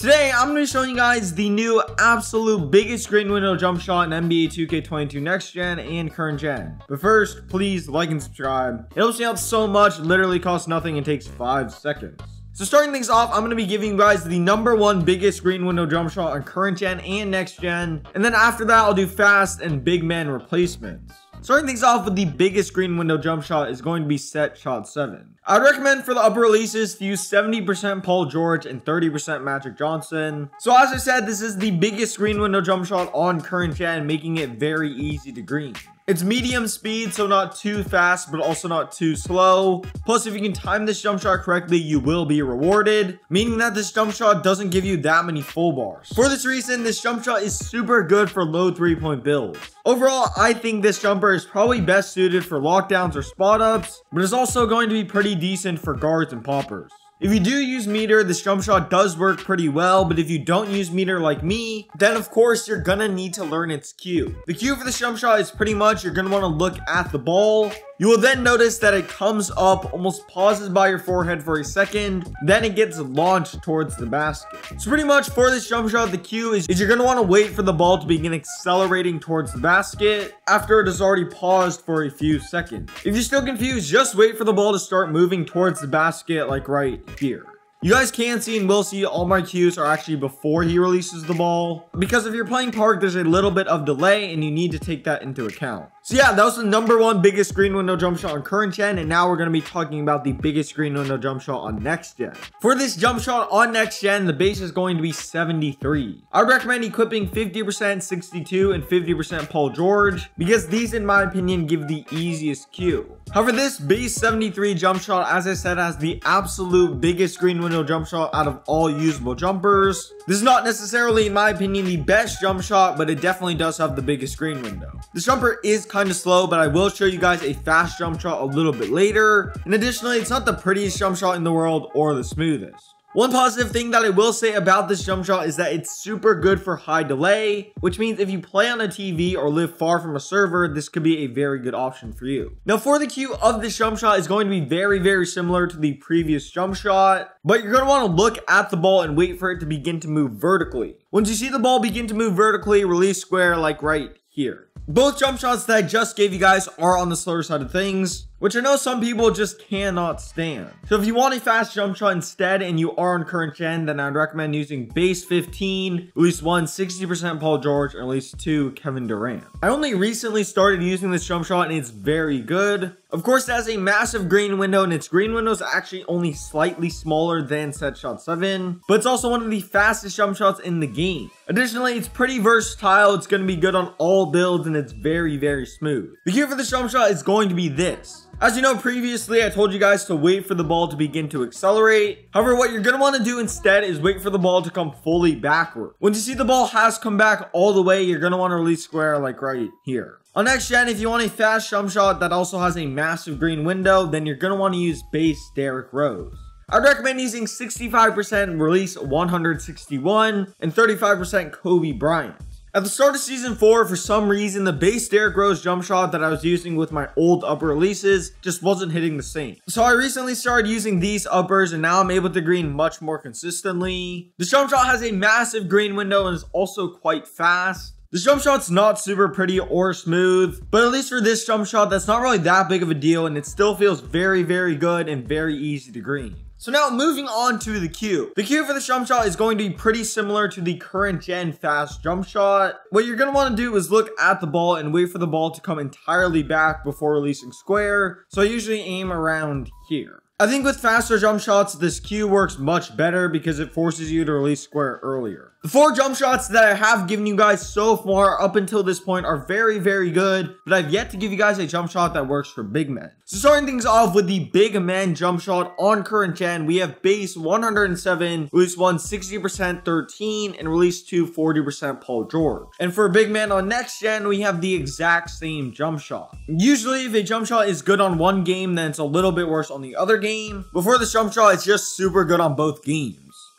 Today, I'm going to be showing you guys the new absolute biggest green window jump shot in NBA 2K22 Next Gen and Current Gen. But first, please like and subscribe. It helps me out so much, literally costs nothing and takes 5 seconds. So starting things off, I'm going to be giving you guys the number one biggest green window jump shot on current gen and next gen. And then after that, I'll do fast and big man replacements. Starting things off with the biggest green window jump shot is going to be set shot 7. I'd recommend for the upper releases to use 70% Paul George and 30% Magic Johnson. So as I said, this is the biggest green window jump shot on current gen, making it very easy to green. It's medium speed, so not too fast, but also not too slow. Plus, if you can time this jump shot correctly, you will be rewarded, meaning that this jump shot doesn't give you that many full bars. For this reason, this jump shot is super good for low three-point builds. Overall, I think this jumper is probably best suited for lockdowns or spot ups, but is also going to be pretty decent for guards and poppers. If you do use meter, this jump shot does work pretty well, but if you don't use meter like me, then of course you're gonna need to learn its cue. The cue for this jump shot is pretty much you're gonna wanna look at the ball, you will then notice that it comes up, almost pauses by your forehead for a second, then it gets launched towards the basket. So pretty much for this jump shot, the cue is, is you're want to wait for the ball to begin accelerating towards the basket after it has already paused for a few seconds. If you're still confused, just wait for the ball to start moving towards the basket like right here. You guys can see and will see all my cues are actually before he releases the ball. Because if you're playing Park, there's a little bit of delay and you need to take that into account. So yeah, that was the number one biggest green window jump shot on current gen, and now we're going to be talking about the biggest green window jump shot on next gen. For this jump shot on next gen, the base is going to be 73. I would recommend equipping 50% 62 and 50% Paul George, because these, in my opinion, give the easiest cue. However, this base 73 jump shot, as I said, has the absolute biggest green window jump shot out of all usable jumpers. This is not necessarily, in my opinion, the best jump shot, but it definitely does have the biggest green window. This jumper is kind kind of slow, but I will show you guys a fast jump shot a little bit later. And additionally, it's not the prettiest jump shot in the world or the smoothest. One positive thing that I will say about this jump shot is that it's super good for high delay, which means if you play on a TV or live far from a server, this could be a very good option for you. Now for the cue of this jump shot is going to be very, very similar to the previous jump shot, but you're going to want to look at the ball and wait for it to begin to move vertically. Once you see the ball begin to move vertically, release square like right here. Both jump shots that I just gave you guys are on the slower side of things which I know some people just cannot stand. So if you want a fast jump shot instead and you are on current gen, then I'd recommend using base 15, release one 60% Paul George, or release two Kevin Durant. I only recently started using this jump shot and it's very good. Of course, it has a massive green window and its green window is actually only slightly smaller than set shot 7, but it's also one of the fastest jump shots in the game. Additionally, it's pretty versatile, it's going to be good on all builds, and it's very, very smooth. The cue for this jump shot is going to be this. As you know previously, I told you guys to wait for the ball to begin to accelerate. However, what you're going to want to do instead is wait for the ball to come fully backward. Once you see the ball has come back all the way, you're going to want to release square like right here. On next gen, if you want a fast jump shot that also has a massive green window, then you're going to want to use base Derrick Rose. I'd recommend using 65% release 161 and 35% Kobe Bryant. At the start of season 4, for some reason, the base Derrick Rose jump shot that I was using with my old upper releases just wasn't hitting the same. So I recently started using these uppers and now I'm able to green much more consistently. The jump shot has a massive green window and is also quite fast. This jump shot's not super pretty or smooth, but at least for this jump shot, that's not really that big of a deal and it still feels very, very good and very easy to green. So now moving on to the cue. The cue for the jump shot is going to be pretty similar to the current gen fast jump shot. What you're want to do is look at the ball and wait for the ball to come entirely back before releasing square. So I usually aim around here. I think with faster jump shots, this cue works much better because it forces you to release square earlier. The four jump shots that I have given you guys so far up until this point are very, very good, but I've yet to give you guys a jump shot that works for big men. So starting things off with the big man jump shot on current gen, we have base 107, release 1 60% 13, and release 2 40% Paul George. And for big man on next gen, we have the exact same jump shot. Usually if a jump shot is good on one game, then it's a little bit worse on the other game. Before this jump shot, it's just super good on both games.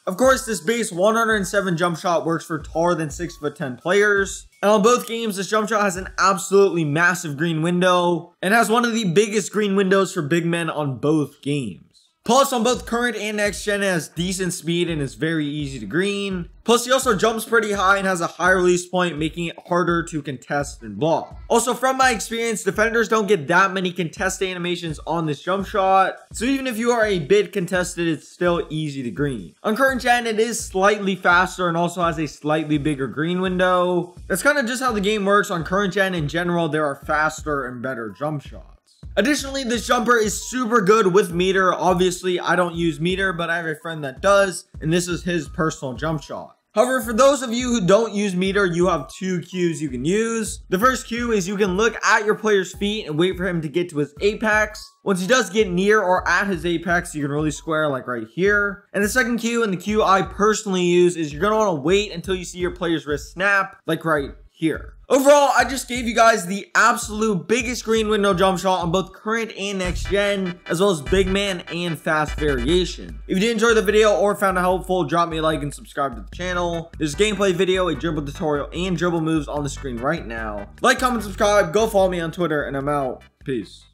Of course, this base 107 jump shot works for taller than 6 foot 10 players. And on both games, this jump shot has an absolutely massive green window and has one of the biggest green windows for big men on both games. Plus, on both current and next gen, it has decent speed and is very easy to green. Plus, he also jumps pretty high and has a high release point, making it harder to contest and block. Also, from my experience, defenders don't get that many contest animations on this jump shot, so even if you are a bit contested, it's still easy to green. On current gen, it is slightly faster and also has a slightly bigger green window. That's kind of just how the game works. On current gen in general, there are faster and better jump shots. Additionally, this jumper is super good with meter. Obviously, I don't use meter, but I have a friend that does, and this is his personal jump shot. However, for those of you who don't use meter, you have two cues you can use. The first cue is you can look at your player's feet and wait for him to get to his apex. Once he does get near or at his apex, you can really square like right here. And the second cue and the cue I personally use is you're want to wait until you see your player's wrist snap like right here. Overall, I just gave you guys the absolute biggest green window jump shot on both current and next gen, as well as big man and fast variation. If you did enjoy the video or found it helpful, drop me a like and subscribe to the channel. There's a gameplay video, a dribble tutorial, and dribble moves on the screen right now. Like, comment, subscribe, go follow me on Twitter, and I'm out. Peace.